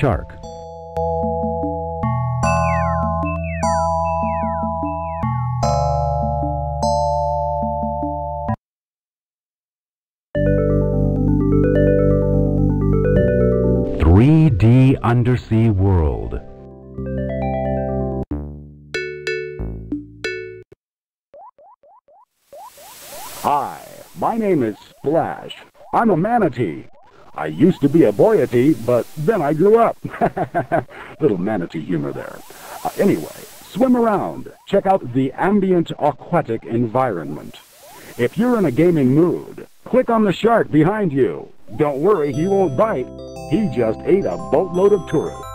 Shark. Three D Undersea World. Hi, my name is Splash. I'm a manatee. I used to be a boyatee, but then I grew up. Little manatee humor there. Uh, anyway, swim around. Check out the ambient aquatic environment. If you're in a gaming mood, click on the shark behind you. Don't worry, he won't bite. He just ate a boatload of tourists.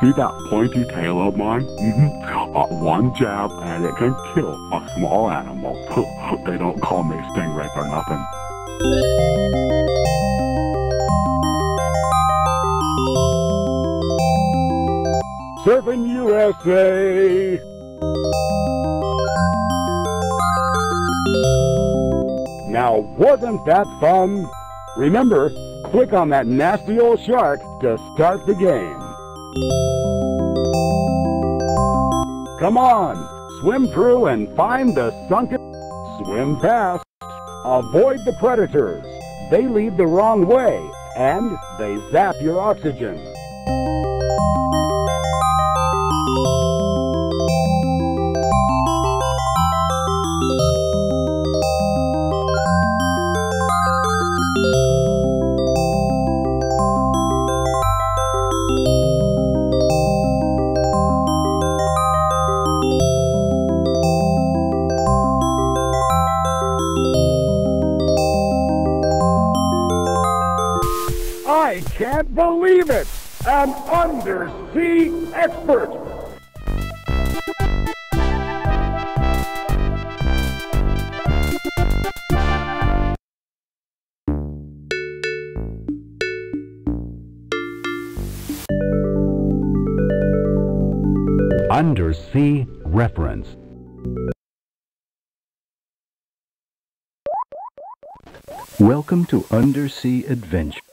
See that pointy tail of mine? One jab and it can kill a small animal. they don't call me Stingray for nothing. Surfing USA! Now, wasn't that fun? Remember, click on that nasty old shark to start the game. Come on, swim through and find the sunken... Swim past. Avoid the predators. They lead the wrong way, and they zap your oxygen. I can't believe it! An undersea expert! Undersea Reference. Welcome to Undersea Adventure.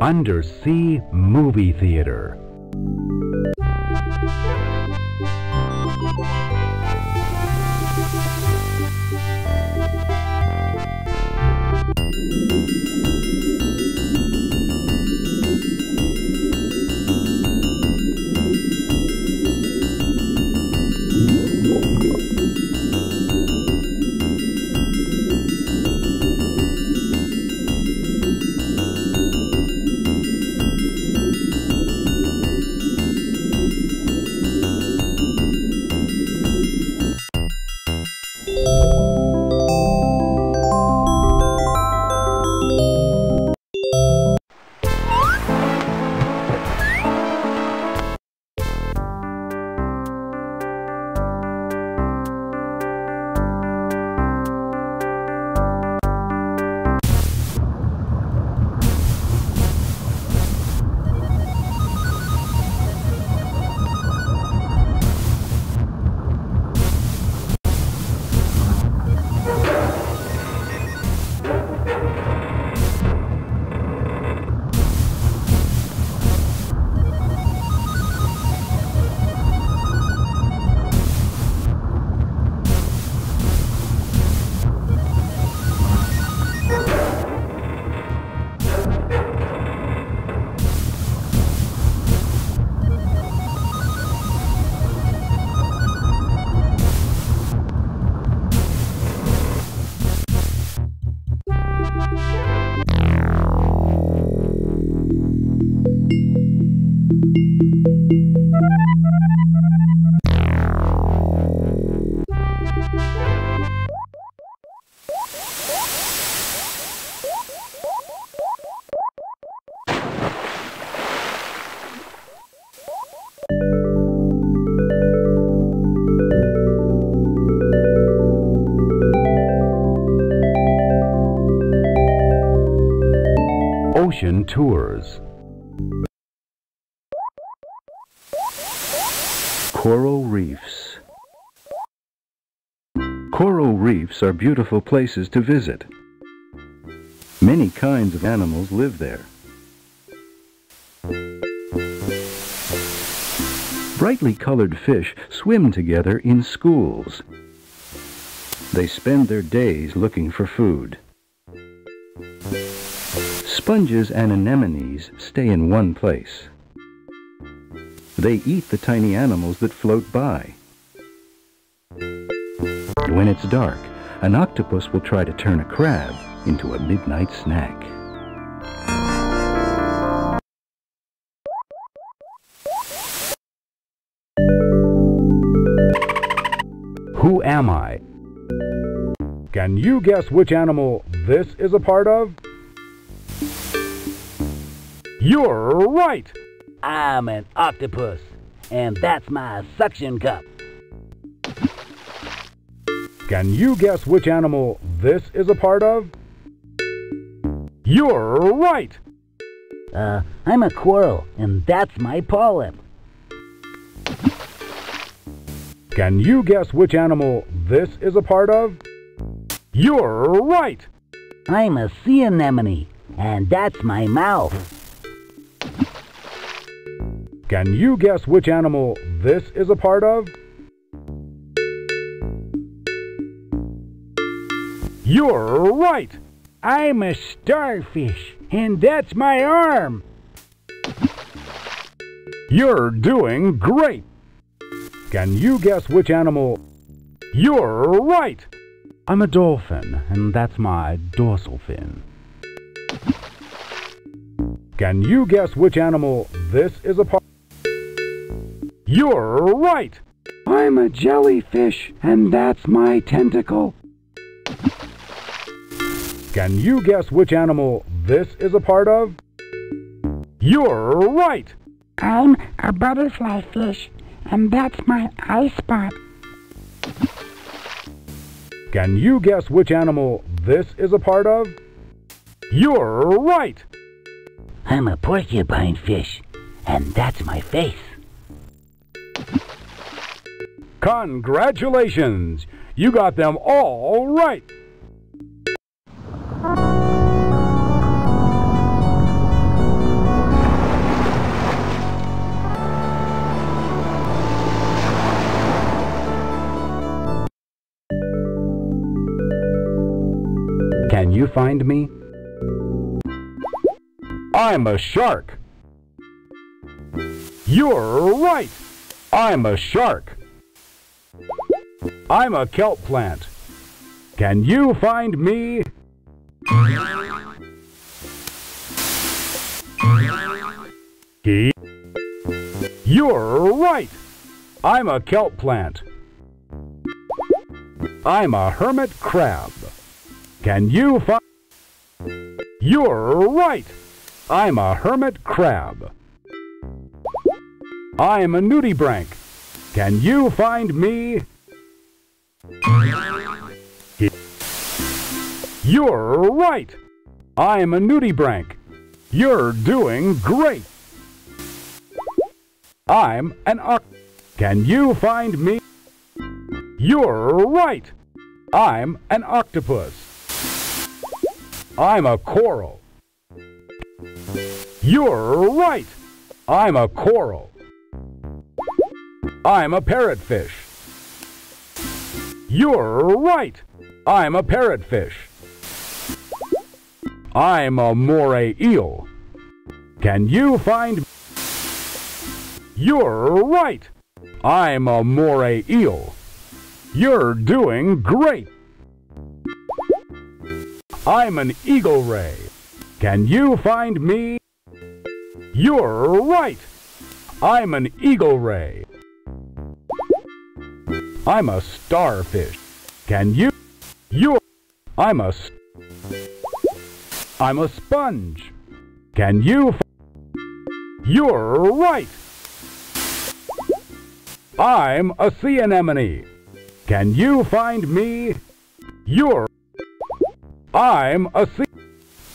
Undersea Movie Theater. Ocean Tours. Coral reefs. Coral reefs are beautiful places to visit. Many kinds of animals live there. Brightly colored fish swim together in schools. They spend their days looking for food. Sponges and anemones stay in one place. They eat the tiny animals that float by. When it's dark, an octopus will try to turn a crab into a midnight snack. Who am I? Can you guess which animal this is a part of? You're right! I'm an octopus, and that's my suction cup. Can you guess which animal this is a part of? You're right! Uh, I'm a coral, and that's my polyp. Can you guess which animal this is a part of? You're right! I'm a sea anemone, and that's my mouth. Can you guess which animal this is a part of? You're right! I'm a starfish, and that's my arm. You're doing great! Can you guess which animal? You're right! I'm a dolphin, and that's my dorsal fin. Can you guess which animal this is a part? You're right! I'm a jellyfish, and that's my tentacle. Can you guess which animal this is a part of? You're right! I'm a butterfly fish, and that's my eye spot. Can you guess which animal this is a part of? You're right! I'm a porcupine fish, and that's my face. Congratulations! You got them all right! Can you find me? I'm a shark. You're right. I'm a shark. I'm a kelp plant. Can you find me? You're right. I'm a kelp plant. I'm a hermit crab. Can you find? You're right. I'm a hermit crab. I'm a nudibranch. Can you find me? You're right. I'm a nudibranch. You're doing great. I'm an oct. Can you find me? You're right. I'm an octopus. I'm a coral. You're right. I'm a coral. I'm a parrotfish. You're right. I'm a parrotfish. I'm a moray eel. Can you find... Me? You're right. I'm a moray eel. You're doing great. I'm an eagle ray. Can you find me? You're right. I'm an eagle ray. I'm a starfish. Can you? You're. I'm a. I'm a sponge. Can you? You're right. I'm a sea anemone. Can you find me? You're. I'm a sea.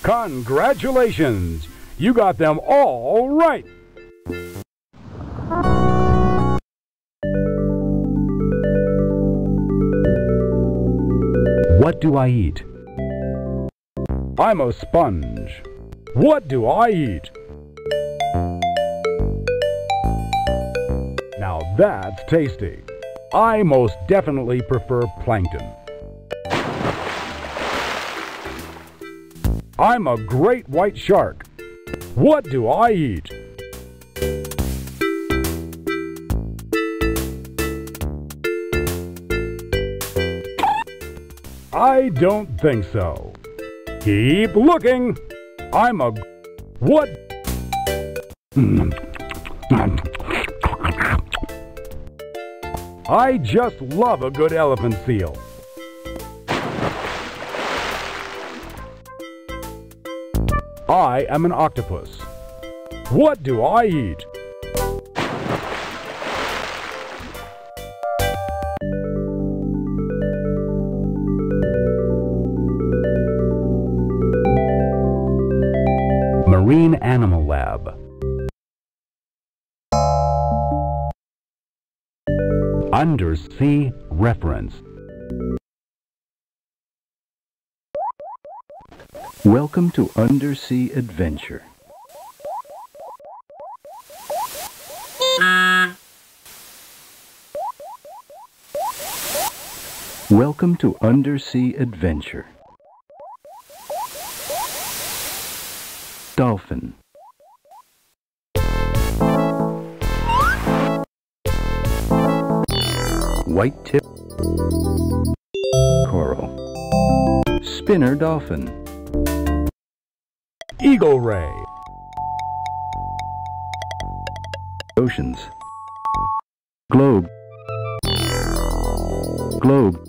Congratulations! You got them all right. Do I eat? I'm a sponge. What do I eat? Now that's tasty. I most definitely prefer plankton. I'm a great white shark. What do I eat? I don't think so. Keep looking. I'm a. What? I just love a good elephant seal. I am an octopus. What do I eat? Lab. Undersea Reference. Welcome to Undersea Adventure. Welcome to Undersea Adventure. Dolphin. White tip. Coral. Spinner dolphin. Eagle Ray. Oceans. Globe. Globe.